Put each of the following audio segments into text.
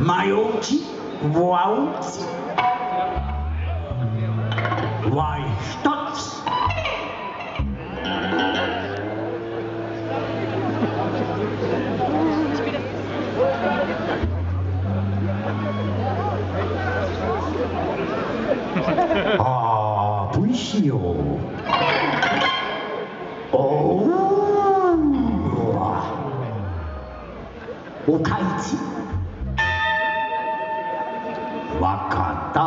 Mająci Wałc Wajsztoc A pójść ją. O! わかった。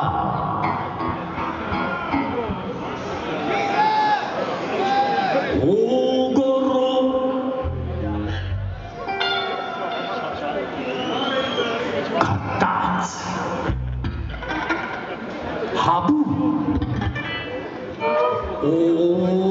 大五郎。かた。ちはぶお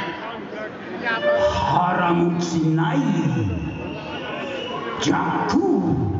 Yamukinai Jaku.